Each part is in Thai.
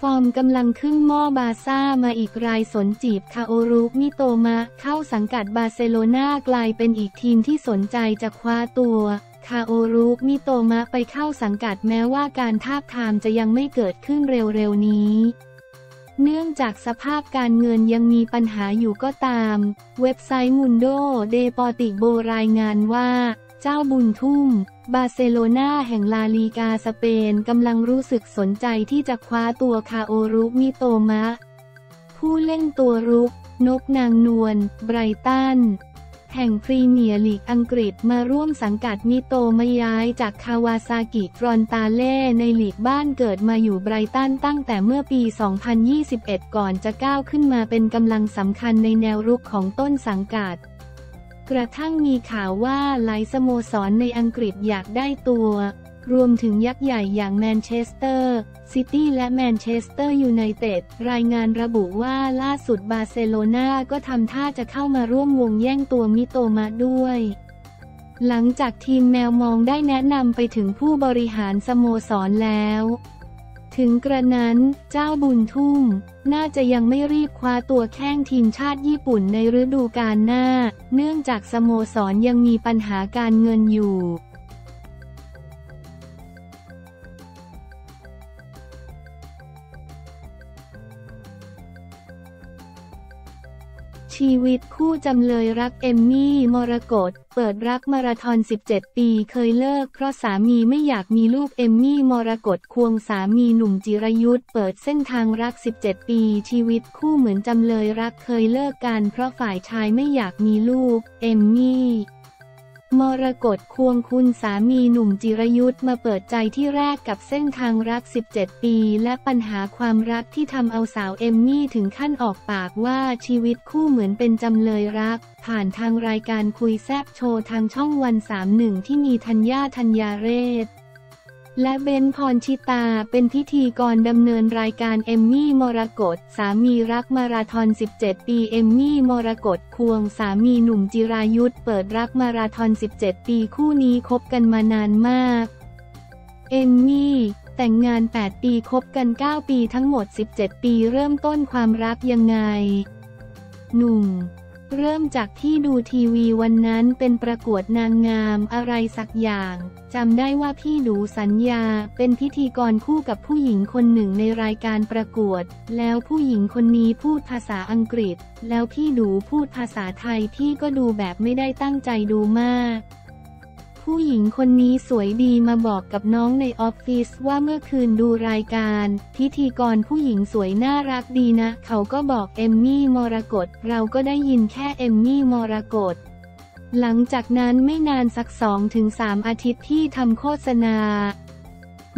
ฟอร์มกำลังขึ้นหม้อบาร์ซ่ามาอีกรายสนจีบคาโอรุมิโตมะ เข้าสังกัดบาร์เซโลนากลายเป็นอีกทีมที่สนใจจะคว้าตัวคาโอรุมิโตมะไปเข้าสังกัดแม้ว่าการทาบทามจะยังไม่เกิดขึ้นเร็วๆนี้ เนื่องจากสภาพการเงินยังมีปัญหาอยู่ก็ตาม เว็บไซต์ Mundo Deportivo รายงานว่า เจ้าบุญทุ่ม บาร์เซโลนาแห่งลาลีกาสเปนกำลังรู้สึกสนใจที่จะคว้าตัวคาโอรุมิโตมะ ผู้เล่นตัวรุก นกนางนวล ไบรตัน แห่งพรีเมียร์ลีกอังกฤษมาร่วมสังกัดมิโตมะย้ายจากคาวาซากิฟรอนตาเล่ในลีกบ้านเกิดมาอยู่ไบรตันตั้งแต่เมื่อปี 2021 ก่อนจะก้าวขึ้นมาเป็นกำลังสำคัญในแนวรุกของต้นสังกัด กระทั่งมีข่าวว่าหลายสโมสรในอังกฤษอยากได้ตัว รวมถึงยักษ์ใหญ่อย่างแมนเชสเตอร์ซิตี้และแมนเชสเตอร์ยูไนเต็ดรายงานระบุว่าล่าสุดบาร์เซโลนาก็ทำท่าจะเข้ามาร่วมวงแย่งตัวมิโตมะด้วย หลังจากทีมแมวมองได้แนะนำไปถึงผู้บริหารสโมสรแล้ว ถึงกระนั้นเจ้าบุญทุ่ม น่าจะยังไม่รีบคว้าตัวแข้งทีมชาติญี่ปุ่นในฤดูกาลหน้า เนื่องจากสโมสรยังมีปัญหาการเงินอยู่ ชีวิตคู่จำเลยรักเอมมี่ มรกตเปิดรักมาราธอน 17 ปีเคยเลิก เพราะสามีไม่อยากมีลูกเอมมี่ มรกตควงสามีหนุ่มจิรยุทธเปิดเส้นทางรัก 17 ปี ชีวิตคู่เหมือนจำเลยรักเคยเลิกกัน เพราะฝ่ายชายไม่อยากมีลูกเอมมี่ มรกตควงคุณสามีหนุ่มจิรยุทธ์มาเปิดใจที่แรกกับเส้นทางรัก 17 ปี และปัญหาความรักที่ทำเอาสาวเอมมี่ถึงขั้นออกปากว่าชีวิตคู่เหมือนเป็นจำเลยรัก ผ่านทางรายการคุยแซบโชว์ทางช่องวัน 31 ที่มีธัญญาธัญญาเรศ และเบนพรชิตาเป็นพิธีกรดำเนินรายการเอมมี่มรกตสามีรักมาราธอน 17 ปีเอมมี่มรกตควงสามีหนุ่มจิรายุทธเปิดรักมาราธอน 17 ปีคู่นี้คบกันมานานมาก เอมมี่แต่งงาน 8 ปีคบกัน 9 ปีทั้งหมด 17 ปีเริ่มต้นความรักยังไง หนุ่ม เริ่มจากที่ดูทีวีวันนั้นเป็นประกวดนางงามอะไรสักอย่างจำได้ว่าพี่ดูสัญญาเป็นพิธีกรคู่กับผู้หญิงคนหนึ่งในรายการประกวด แล้วผู้หญิงคนนี้พูดภาษาอังกฤษ แล้วพี่ดูพูดภาษาไทยพี่ก็ดูแบบไม่ได้ตั้งใจดูมาก ผู้หญิงคนนี้สวยดีมาบอกกับน้องในออฟฟิศว่าเมื่อคืนดูรายการ พิธีกรผู้หญิงสวยน่ารักดีนะ เขาก็บอกเอมมี่มรกตเราก็ได้ยินแค่เอมมี่มรกตหลังจากนั้นไม่นานสักสองถึงสามอาทิตย์ที่ทำโฆษณา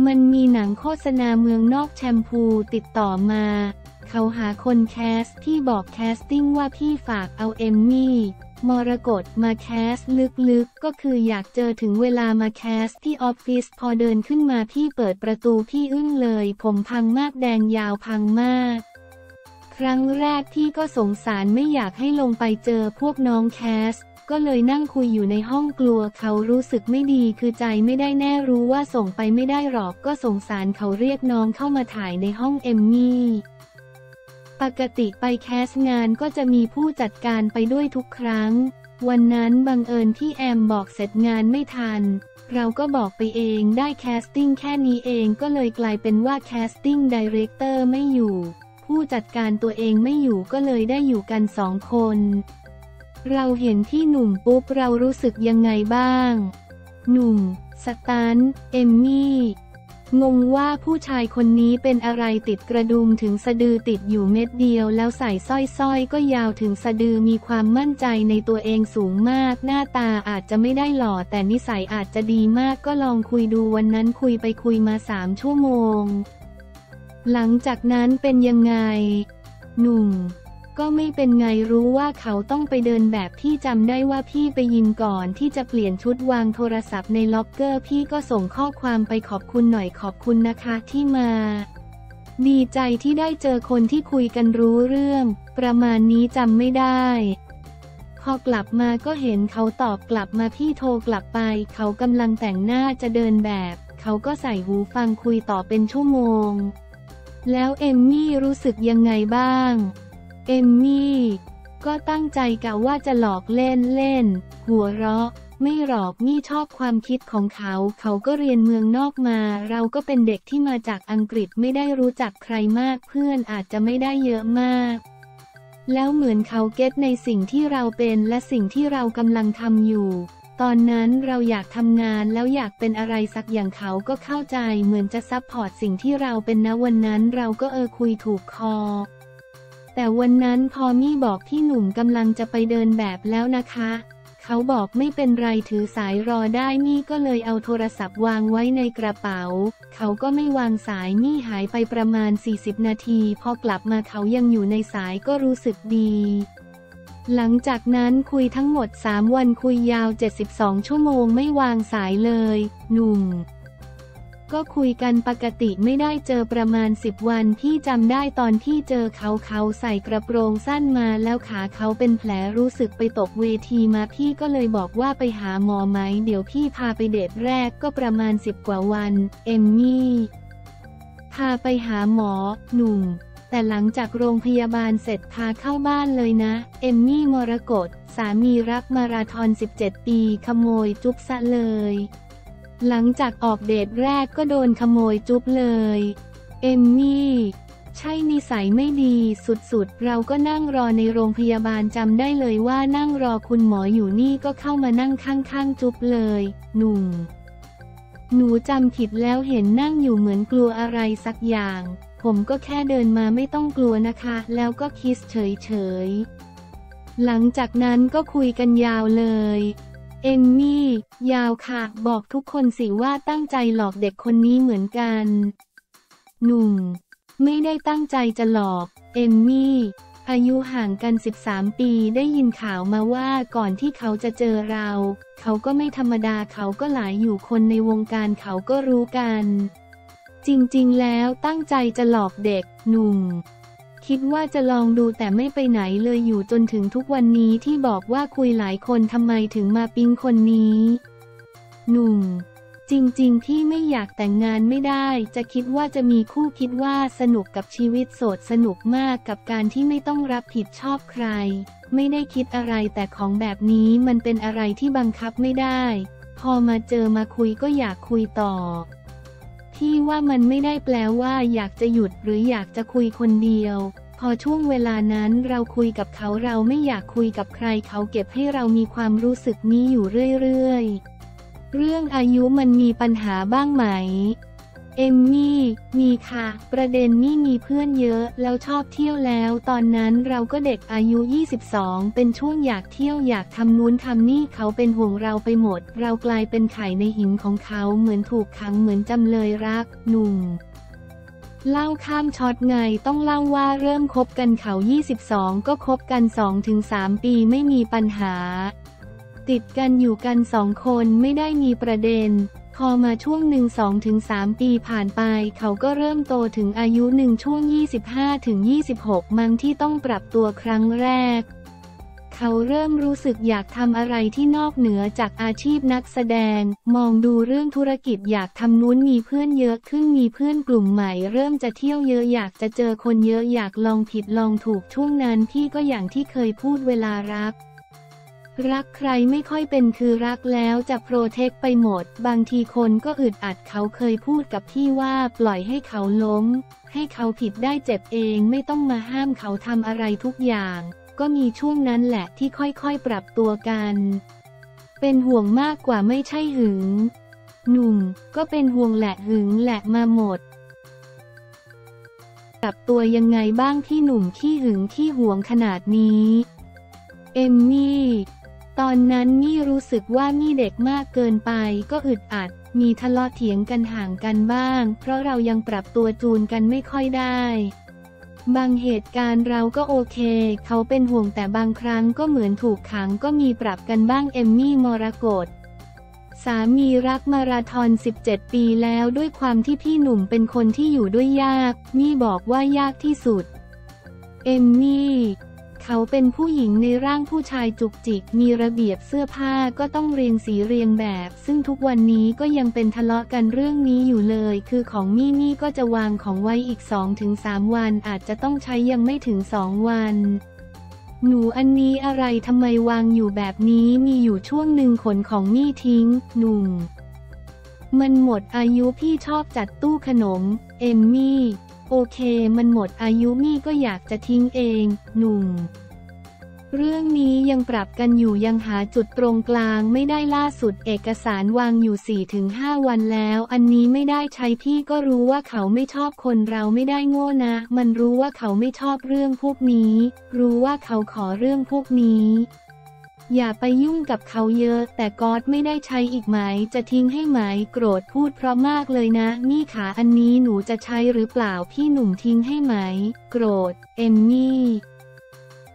มันมีหนังโฆษณาเมืองนอกแชมพูติดต่อมา เขาหาคน cast ที่บอก casting ว่าพี่ฝากเอาเอมมี่ มรกตมา cast ลึกๆก็คืออยากเจอถึงเวลามา cast ที่ออฟฟิศพอเดินขึ้นมาพี่เปิดประตูพี่อึ้งเลย ผมพังมากแดงยาวพังมาก ครั้งแรกพี่ก็สงสารไม่อยากให้ลงไปเจอพวกน้องแคส ก็เลยนั่งคุยอยู่ในห้องกลัวเขารู้สึกไม่ดีคือใจไม่ได้แน่รู้ว่าส่งไปไม่ได้หรอกก็สงสารเขาเรียกน้องเข้ามาถ่ายในห้องเอมมี่ ปกติไป cast งานก็จะมีผู้จัดการไปด้วยทุกครั้ง วันนั้นบังเอิญที่แอมบอกเสร็จงานไม่ทัน เราก็บอกไปเองได้ casting แค่นี้เองก็เลยกลายเป็นว่า casting director ไม่อยู่ ผู้จัดการตัวเองไม่อยู่ก็เลยได้อยู่กันสองคน เราเห็นที่หนุ่มปุ๊บเรารู้สึกยังไงบ้าง หนุ่ม สตันเอมมี่ งงว่าผู้ชายคนนี้เป็นอะไรติดกระดุมถึงสะดือติดอยู่เม็ดเดียว แล้วใส่สร้อยสร้อยก็ยาวถึงสะดือมีความมั่นใจในตัวเองสูงมาก หน้าตาอาจจะไม่ได้หล่อแต่นิสัยอาจจะดีมากก็ลองคุยดูวันนั้นคุยไปคุยมาสามชั่วโมง หลังจากนั้นเป็นยังไง หนุ่ม ก็ไม่เป็นไงรู้ว่าเขาต้องไปเดินแบบพี่จำได้ว่าพี่ไปยินก่อนที่จะเปลี่ยนชุดวางโทรศัพท์ในล็อกเกอร์พี่ก็ส่งข้อความไปขอบคุณหน่อยขอบคุณนะคะที่มา ดีใจที่ได้เจอคนที่คุยกันรู้เรื่อง ประมาณนี้จำไม่ได้พอกลับมาก็เห็นเขาตอบกลับมาพี่โทรกลับไป เขากำลังแต่งหน้าจะเดินแบบ เขาก็ใส่หูฟังคุยต่อเป็นชั่วโมง แล้วเอมมี่รู้สึกยังไงบ้าง เอมมี่ ก็ตั้งใจกะว่าจะหลอกเล่นเล่น หัวเราะ ไม่หรอกนี่ชอบความคิดของเขา เขาก็เรียนเมืองนอกมา เราก็เป็นเด็กที่มาจากอังกฤษไม่ได้รู้จักใครมากเพื่อนอาจจะไม่ได้เยอะมาก แล้วเหมือนเขาเก็ตในสิ่งที่เราเป็นและสิ่งที่เรากำลังทำอยู่ตอนนั้นเราอยากทำงานแล้วอยากเป็นอะไรสักอย่างเขาก็เข้าใจเหมือนจะซับพอร์ตสิ่งที่เราเป็นนะวันนั้นเราก็เออคุยถูกคอ แต่วันนั้นพอมี่บอกพี่หนุ่มกำลังจะไปเดินแบบแล้วนะคะ เขาบอกไม่เป็นไรถือสายรอได้มี่ก็เลยเอาโทรศัพท์วางไว้ในกระเป๋า เขาก็ไม่วางสายมี่หายไปประมาณ 40 นาที พอกลับมาเขายังอยู่ในสายก็รู้สึกดีหลังจากนั้นคุยทั้งหมด 3 วันคุยยาว 72 ชั่วโมงไม่วางสายเลย หนุ่ม ก็คุยกันปกติไม่ได้เจอประมาณ10วันพี่จำได้ตอนที่เจอเขาเขาใส่กระโปรงสั้นมาแล้วขาเขาเป็นแผลรู้สึกไปตกเวทีมาพี่ก็เลยบอกว่าไปหาหมอไหมเดี๋ยวพี่พาไปเดทแรกก็ประมาณ10กว่าวัน เอมมี่พาไปหาหมอ หนุ่ม แต่หลังจากโรงพยาบาลเสร็จพาเข้าบ้านเลยนะ เอมมี่มรกตสามีรักมาราธอน 17 ปีขโมยจุ๊บซะเลย หลังจากออกเดทแรกก็โดนขโมยจุ๊บเลย เอมมี่ใช่นิสัยไม่ดีสุดๆ เราก็นั่งรอในโรงพยาบาลจำได้เลยว่านั่งรอคุณหมออยู่นี่ก็เข้ามานั่งข้างๆ จุ๊บเลย หนุ่ม หนูจำผิดแล้วเห็นนั่งอยู่เหมือนกลัวอะไรสักอย่าง ผมก็แค่เดินมาไม่ต้องกลัวนะคะ แล้วก็คิสเฉยๆ หลังจากนั้นก็คุยกันยาวเลย เอมมี่ ยาวค่ะ บอกทุกคนสิว่าตั้งใจหลอกเด็กคนนี้เหมือนกัน หนุ่ม ไม่ได้ตั้งใจจะหลอก เอมมี่ อายุห่างกัน 13 ปีได้ยินข่าวมาว่าก่อนที่เขาจะเจอเรา เขาก็ไม่ธรรมดาเขาก็หลายอยู่คนในวงการเขาก็รู้กัน จริงๆ แล้วตั้งใจจะหลอกเด็ก หนุ่ม คิดว่าจะลองดูแต่ไม่ไปไหนเลยอยู่จนถึงทุกวันนี้ที่บอกว่าคุยหลายคนทำไมถึงมาปิ๊งคนนี้ หนุ่ม จริงๆ ที่ไม่อยากแต่งงานไม่ได้ จะคิดว่าจะมีคู่คิดว่าสนุกกับชีวิตโสดสนุกมากกับการที่ไม่ต้องรับผิดชอบใคร ไม่ได้คิดอะไรแต่ของแบบนี้มันเป็นอะไรที่บังคับไม่ได้ พอมาเจอมาคุยก็อยากคุยต่อ ที่ว่ามันไม่ได้แปลว่า อยากจะหยุดหรืออยากจะคุยคนเดียว พอช่วงเวลานั้นเราคุยกับเขาเราไม่อยากคุยกับใครเขาเก็บให้เรามีความรู้สึกนี้อยู่เรื่อยๆ เรื่องอายุมันมีปัญหาบ้างไหม เอมมี่ มีค่ะ ประเด็นนี่มีเพื่อนเยอะแล้วชอบเที่ยวแล้ว ตอนนั้นเราก็เด็กอายุ 22 เป็นช่วงอยากเที่ยวอยากทำนู้นทำนี่เขาเป็นห่วงเราไปหมด เรากลายเป็นไข่ในหินของเขาเหมือนถูกขังเหมือนจำเลยรัก หนุ่มเล่าข้ามช็อตไงต้องเล่าว่าเริ่มคบกันเขา 22 ก็คบกัน 2-3 ปีไม่มีปัญหา ติดกันอยู่กันสองคนไม่ได้มีประเด็น พอมาช่วงหนึ่งสองถึงสามปีผ่านไป เขาก็เริ่มโตถึงอายุหนึ่งช่วง 25ถึง26 มั้งที่ต้องปรับตัวครั้งแรก เขาเริ่มรู้สึกอยากทำอะไรที่นอกเหนือจากอาชีพนักแสดง มองดูเรื่องธุรกิจอยากทำนู้นมีเพื่อนเยอะขึ้นมีเพื่อนกลุ่มใหม่ เริ่มจะเที่ยวเยอะอยากจะเจอคนเยอะอยากลองผิดลองถูกช่วงนั้นพี่ก็อย่างที่เคยพูดเวลารัก รักใครไม่ค่อยเป็นคือรักแล้วจะโปรเทคไปหมด บางทีคนก็อึดอัดเขาเคยพูดกับพี่ว่าปล่อยให้เขาล้ม ให้เขาผิดได้เจ็บเองไม่ต้องมาห้ามเขาทำอะไรทุกอย่าง ก็มีช่วงนั้นแหละที่ค่อยๆปรับตัวกัน เป็นห่วงมากกว่าไม่ใช่หึง หนุ่ม ก็เป็นห่วงแหละหึงแหละมาหมดปรับตัวยังไงบ้างที่หนุ่มขี้หึงขี้หวงขนาดนี้ เอมมี่ ตอนนั้นมี่รู้สึกว่ามี่เด็กมากเกินไปก็อึดอัด มีทะเลาะเถียงกันห่างกันบ้าง เพราะเรายังปรับตัวจูนกันไม่ค่อยได้ บางเหตุการณ์เราก็โอเค เขาเป็นห่วงแต่บางครั้งก็เหมือนถูกขังก็มีปรับกันบ้างเอมมี่มรกตสามีรักมาราธอน 17 ปีแล้วด้วยความที่พี่หนุ่มเป็นคนที่อยู่ด้วยยากมี่บอกว่ายากที่สุด เอมมี่ เขาเป็นผู้หญิงในร่างผู้ชายจุกจิก มีระเบียบเสื้อผ้าก็ต้องเรียงสีเรียงแบบ ซึ่งทุกวันนี้ก็ยังเป็นทะเลาะกันเรื่องนี้อยู่เลย คือของมี่มี่ก็จะวางของไว้อีก 2-3 วันอาจจะต้องใช้ยังไม่ถึง 2 วันหนูอันนี้อะไรทำไมวางอยู่แบบนี้มีอยู่ช่วงหนึ่งขนของมี่ทิ้ง หนุ่ม มันหมดอายุพี่ชอบจัดตู้ขนม เอมมี่ โอเคมันหมดอายุมี่ก็อยากจะทิ้งเอง หนุ่ม เรื่องนี้ยังปรับกันอยู่ยังหาจุดตรงกลางไม่ได้ล่าสุดเอกสารวางอยู่ 4-5 วันแล้ว อันนี้ไม่ได้ใช้พี่ก็รู้ว่าเขาไม่ชอบคนเราไม่ได้โง่นะ มันรู้ว่าเขาไม่ชอบเรื่องพวกนี้ รู้ว่าเขาขอเรื่องพวกนี้ อย่าไปยุ่งกับเขาเยอะ แต่ก๊อตไม่ได้ใช้อีกไหม จะทิ้งให้ไหม โกรธพูดเพราะมากเลยนะ นี่ขาอันนี้หนูจะใช้หรือเปล่า พี่หนุ่มทิ้งให้ไหม โกรธ เอมมี่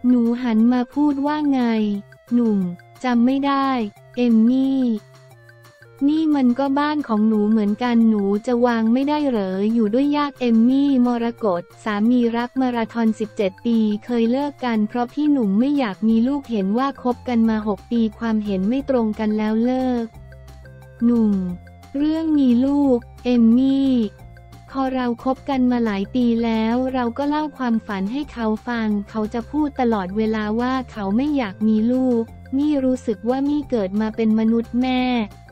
หนูหันมาพูดว่าไง หนุ่มจำไม่ได้ เอมมี่ นี่มันก็บ้านของหนูเหมือนกันหนูจะวางไม่ได้เหรออยู่ด้วยยากเอมมี่มรกตสามีรักมาราธอน 17 ปี เคยเลิกกันเพราะพี่หนุ่มไม่อยากมีลูกเห็นว่าคบกันมา 6 ปีความเห็นไม่ตรงกันแล้วเลิก หนุ่ม เรื่องมีลูก เอมมี่พอเราคบกันมาหลายปีแล้วเราก็เล่าความฝันให้เขาฟัง เขาจะพูดตลอดเวลาว่าเขาไม่อยากมีลูก มี่รู้สึกว่ามี่เกิดมาเป็นมนุษย์แม่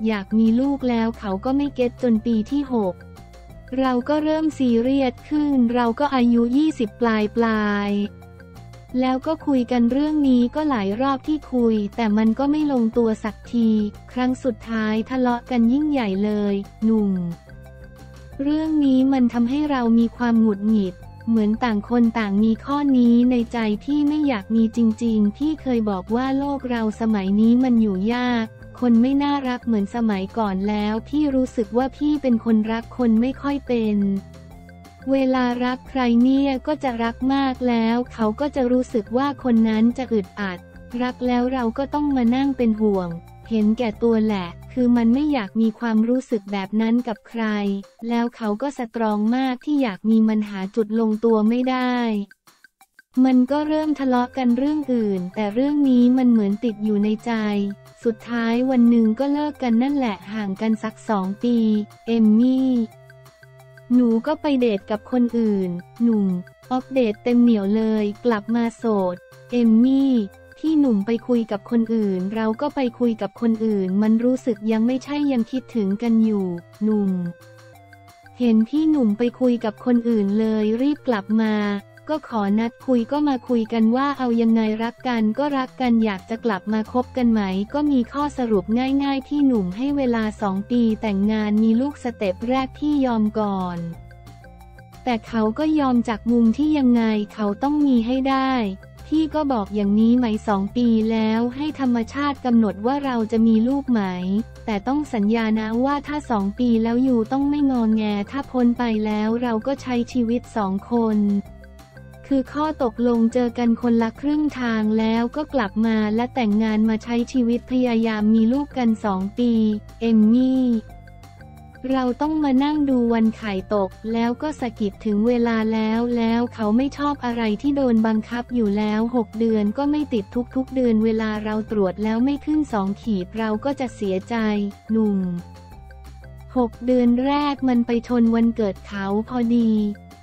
อยากมีลูกแล้วเขาก็ไม่เก็ตจนปีที่หกเราก็เริ่มซีเรียสขึ้น เราก็อายุ 20 ปลายปลายแล้วก็คุยกันเรื่องนี้ก็หลายรอบที่คุย แต่มันก็ไม่ลงตัวสักที ครั้งสุดท้ายทะเลาะกันยิ่งใหญ่เลย หนุ่ม เรื่องนี้มันทำให้เรามีความหงุดหงิด เหมือนต่างคนต่างมีข้อนี้ในใจพี่ไม่อยากมีจริงๆพี่เคยบอกว่าโลกเราสมัยนี้มันอยู่ยาก คนไม่น่ารักเหมือนสมัยก่อนแล้วพี่รู้สึกว่าพี่เป็นคนรักคนไม่ค่อยเป็น เวลารักใครเนี่ยก็จะรักมากแล้ว เขาก็จะรู้สึกว่าคนนั้นจะอึดอัด รักแล้วเราก็ต้องมานั่งเป็นห่วง เห็นแก่ตัวแหละ คือมันไม่อยากมีความรู้สึกแบบนั้นกับใคร แล้วเขาก็สตรองมากที่อยากมีมันหาจุดลงตัวไม่ได้ มันก็เริ่มทะเลาะกันเรื่องอื่น แต่เรื่องนี้มันเหมือนติดอยู่ในใจ สุดท้ายวันหนึ่งก็เลิกกันนั่นแหละห่างกันสักสองปี เอมมี่ หนูก็ไปเดทกับคนอื่น หนุ่มออฟเดตเต็มเหนียวเลย กลับมาโสด เอมมี่ ที่หนุ่มไปคุยกับคนอื่น เราก็ไปคุยกับคนอื่น มันรู้สึกยังไม่ใช่ยังคิดถึงกันอยู่ หนุ่ม เห็นพี่หนุ่มไปคุยกับคนอื่นเลยรีบกลับมา ก็ขอนัดคุยก็มาคุยกันว่าเอายังไงรักกันก็รักกันอยากจะกลับมาคบกันไหม ก็มีข้อสรุปง่ายๆพี่หนุ่มให้เวลาสองปีแต่งงานมีลูกสเต็ปแรกพี่ยอมก่อน แต่เขาก็ยอมจากมุมที่ยังไงเขาต้องมีให้ได้ พี่ก็บอกอย่างนี้ไหมสองปีแล้วให้ธรรมชาติกำหนดว่าเราจะมีลูกไหม แต่ต้องสัญญานะว่าถ้าสองปีแล้วอยู่ต้องไม่งองแงถ้าพ้นไปแล้วเราก็ใช้ชีวิตสองคน คือข้อตกลงเจอกันคนละครึ่งทางแล้วก็กลับมาและแต่งงานมาใช้ชีวิตพยายามมีลูกกันสองปี เอมมี่ เราต้องมานั่งดูวันไข่ตก แล้วก็สะกิดถึงเวลาแล้วแล้วเขาไม่ชอบอะไรที่โดนบังคับอยู่แล้ว 6 เดือนก็ไม่ติดทุกๆ เดือนเวลาเราตรวจแล้วไม่ขึ้นสองขีดเราก็จะเสียใจ หนุ่ม 6 เดือนแรกมันไปชนวันเกิดเขาพอดี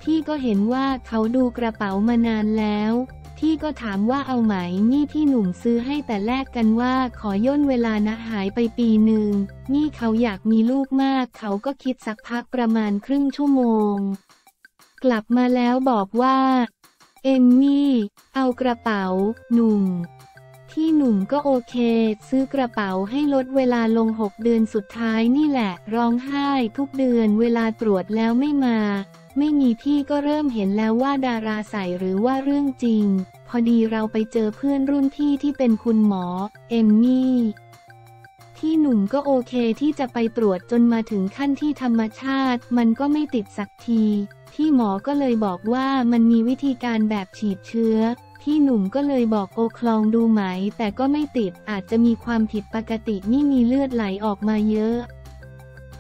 พี่ก็เห็นว่าเขาดูกระเป๋ามานานแล้ว พี่ก็ถามว่าเอาไหมนี่พี่หนุ่มซื้อให้แต่แลกกันว่าขอย่นเวลานะหายไปปีหนึ่ง นี่เขาอยากมีลูกมาก เขาก็คิดสักพักประมาณครึ่งชั่วโมง กลับมาแล้วบอกว่า เอมมี่ เอากระเป๋า หนุ่มพี่หนุ่มก็โอเค ซื้อกระเป๋าให้ลดเวลาลง 6 เดือนสุดท้ายนี่แหละ ร้องไห้ทุกเดือนเวลาตรวจแล้วไม่มา ไม่มีพี่ก็เริ่มเห็นแล้วว่าดาราใส่หรือว่าเรื่องจริง พอดีเราไปเจอเพื่อนรุ่นพี่ที่เป็นคุณหมอ เอมมี่พี่หนุ่มก็โอเคที่จะไปตรวจจนมาถึงขั้นที่ธรรมชาติ มันก็ไม่ติดสักทีพี่หมอก็เลยบอกว่ามันมีวิธีการแบบฉีดเชื้อพี่หนุ่มก็เลยบอกโอคลองดูไหม แต่ก็ไม่ติดอาจจะมีความผิดปกตินี่มีเลือดไหลออกมาเยอะ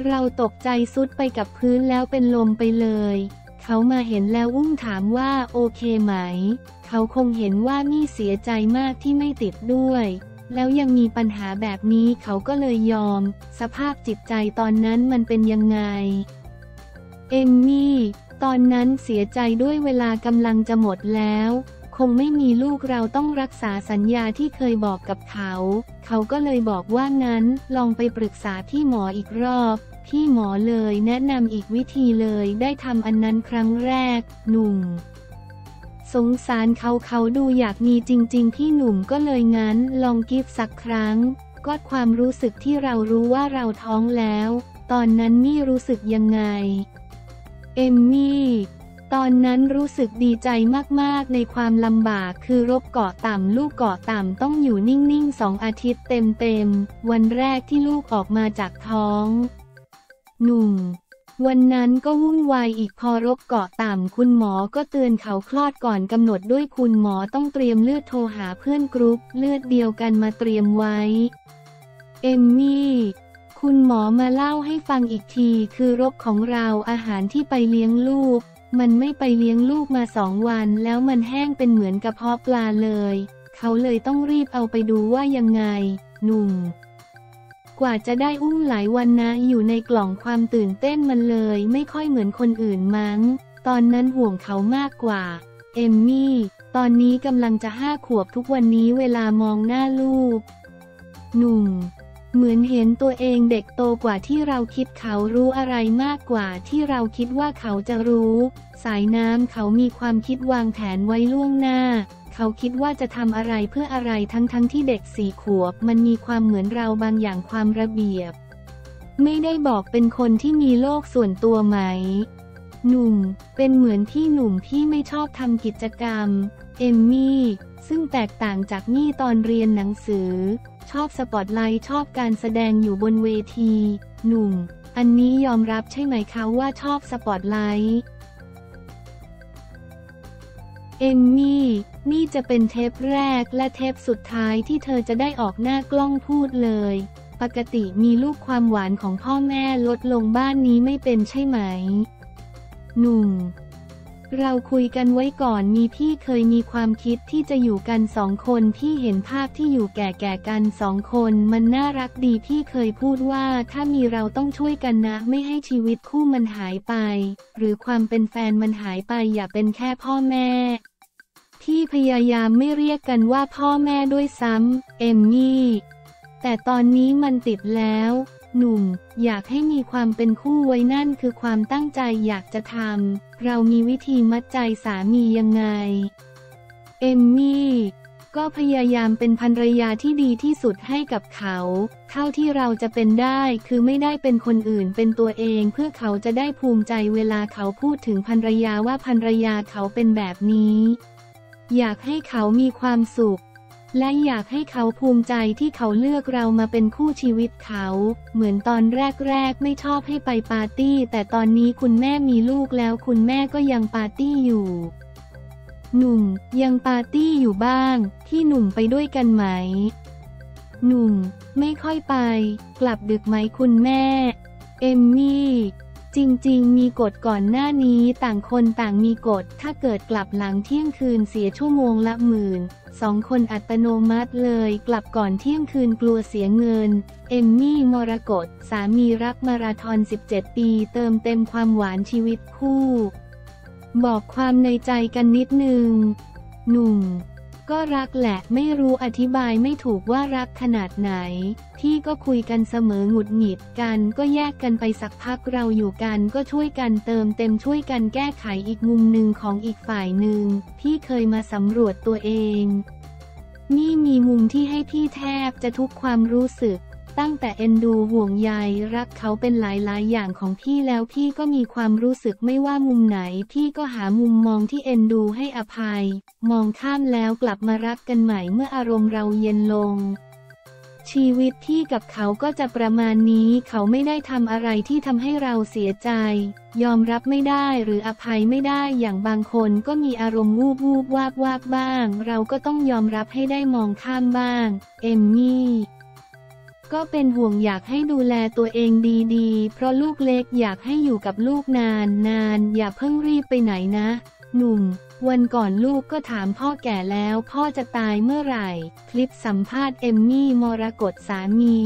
เราตกใจซุดไปกับพื้นแล้วเป็นลมไปเลย เขามาเห็นแล้วอุ้มถามว่าโอเคไหม เขาคงเห็นว่ามี่เสียใจมากที่ไม่ติดด้วย แล้วยังมีปัญหาแบบนี้เขาก็เลยยอม สภาพจิตใจตอนนั้นมันเป็นยังไง เอมมี่ ตอนนั้นเสียใจด้วยเวลากำลังจะหมดแล้ว คงไม่มีลูกเราต้องรักษาสัญญาที่เคยบอกกับเขา เขาก็เลยบอกว่างั้นลองไปปรึกษาพี่หมออีกรอบพี่หมอเลยแนะนำอีกวิธีเลยได้ทำอันนั้นครั้งแรก หนุ่ม สงสารเขาเขาดูอยากมีจริง ๆ พี่หนุ่มก็เลยงั้นลองกิฟสักครั้ง ก็ความรู้สึกที่เรารู้ว่าเราท้องแล้ว ตอนนั้นมี่รู้สึกยังไง เอมมี่ ตอนนั้นรู้สึกดีใจมากๆ ในความลำบากคือรบเกาะต่ำลูกเกาะต่ำต้องอยู่นิ่งๆสองอาทิตย์เต็มๆ วันแรกที่ลูกออกมาจากท้อง หนุ่ม วันนั้นก็วุ่นวายอีกพอรบเกาะต่ำคุณหมอก็เตือนเขาคลอดก่อนกำหนดด้วยคุณหมอต้องเตรียมเลือดโทรหาเพื่อนกรุ๊ปเลือดเดียวกันมาเตรียมไว้ เอมมี่คุณหมอมาเล่าให้ฟังอีกทีคือรบของเราอาหารที่ไปเลี้ยงลูก มันไม่ไปเลี้ยงลูกมาสองวันแล้วมันแห้งเป็นเหมือนกระเพาะปลาเลย เขาเลยต้องรีบเอาไปดูว่ายังไง หนุ่ม กว่าจะได้อุ้มหลายวันนะอยู่ในกล่องความตื่นเต้นมันเลย ไม่ค่อยเหมือนคนอื่นมั้ง ตอนนั้นห่วงเขามากกว่า เอมมี่ ตอนนี้กำลังจะห้าขวบทุกวันนี้เวลามองหน้าลูก หนุ่ม เหมือนเห็นตัวเองเด็กโตกว่าที่เราคิดเขารู้อะไรมากกว่าที่เราคิดว่าเขาจะรู้ สายน้ำเขามีความคิดวางแผนไว้ล่วงหน้า เขาคิดว่าจะทำอะไรเพื่ออะไรทั้งๆทที่เด็กสี่ขวบ มันมีความเหมือนเราบางอย่างความระเบียบ ไม่ได้บอกเป็นคนที่มีโลกส่วนตัวไหม หนุ่ม เป็นเหมือนพี่หนุ่มที่ไม่ชอบทำกิจกรรม เอมมี่ ซึ่งแตกต่างจากนี่ตอนเรียนหนังสือ ชอบสปอตไลท์ชอบการแสดงอยู่บนเวที หนุ่ม อันนี้ยอมรับใช่ไหมคะว่าชอบสปอตไลท์เอมมี่ นี่จะเป็นเทปแรกและเทปสุดท้ายที่เธอจะได้ออกหน้ากล้องพูดเลย ปกติมีลูกความหวานของพ่อแม่ลดลงบ้านนี้ไม่เป็นใช่ไหม หนุ่ม เราคุยกันไว้ก่อนมีพี่เคยมีความคิดที่จะอยู่กันสองคนพี่เห็นภาพที่อยู่แก่ๆกันสองคนมันน่ารักดีพี่เคยพูดว่าถ้ามีเราต้องช่วยกันนะ ไม่ให้ชีวิตคู่มันหายไป หรือความเป็นแฟนมันหายไปอย่าเป็นแค่พ่อแม่พี่พยายามไม่เรียกกันว่าพ่อแม่ด้วยซ้ำเอมมี่แต่ตอนนี้มันติดแล้ว หนุ่ม อยากให้มีความเป็นคู่ไว้นั่นคือความตั้งใจอยากจะทำ เรามีวิธีมัดใจสามียังไง เอมมี่ก็พยายามเป็นภรรยาที่ดีที่สุดให้กับเขา เท่าที่เราจะเป็นได้คือไม่ได้เป็นคนอื่นเป็นตัวเองเพื่อเขาจะได้ภูมิใจเวลาเขาพูดถึงภรรยาว่าภรรยาเขาเป็นแบบนี้ อยากให้เขามีความสุข และอยากให้เขาภูมิใจที่เขาเลือกเรามาเป็นคู่ชีวิตเขา เหมือนตอนแรกๆ ไม่ชอบให้ไปปาร์ตี้ แต่ตอนนี้คุณแม่มีลูกแล้วคุณแม่ก็ยังปาร์ตี้อยู่ หนุ่ม ยังปาร์ตี้อยู่บ้าง ที่หนุ่มไปด้วยกันไหม หนุ่ม ไม่ค่อยไป กลับดึกไหมคุณแม่ เอมมี่ จริงๆ มีกฎก่อนหน้านี้ต่างคนต่างมีกฎ ถ้าเกิดกลับหลังเที่ยงคืนเสียชั่วโมงละหมื่นสองคนอัตโนมัติเลย กลับก่อนเที่ยงคืนกลัวเสียเงิน เอมมี่มรกตสามีรักมาราธอน 17 ปี เติมเต็มความหวานชีวิตคู่ บอกความในใจกันนิดนึง หนุ่ม ก็รักแหละไม่รู้อธิบายไม่ถูกว่ารักขนาดไหน พี่ก็คุยกันเสมอหงุดหงิดกันก็แยกกันไปสักพักเราอยู่กันก็ช่วยกันเติมเต็มช่วยกันแก้ไขอีกมุมหนึ่งของอีกฝ่ายหนึ่งพี่เคยมาสำรวจตัวเอง นี่มีมุมที่ให้พี่แทบจะทุกความรู้สึก ตั้งแต่เอ็นดูห่วงใยรักเขาเป็นหลายๆ อย่างของพี่แล้วพี่ก็มีความรู้สึกไม่ว่ามุมไหน พี่ก็หามุมมองที่เอ็นดูให้อภัย มองข้ามแล้วกลับมารักกันใหม่เมื่ออารมณ์เราเย็นลง ชีวิตพี่กับเขาก็จะประมาณนี้เขาไม่ได้ทำอะไรที่ทำให้เราเสียใจ ยอมรับไม่ได้หรืออภัยไม่ได้อย่างบางคนก็มีอารมณ์วูบวูบวาบวาบบ้าง เราก็ต้องยอมรับให้ได้มองข้ามบ้าง เอมมี่ ก็เป็นห่วงอยากให้ดูแลตัวเองดีๆ เพราะลูกเล็กอยากให้อยู่กับลูกนานนานอย่าเพิ่งรีบไปไหนนะ หนุ่ม วันก่อนลูกก็ถามพ่อแก่แล้วพ่อจะตายเมื่อไหร่ คลิปสัมภาษณ์เอมมี่มรกตสามี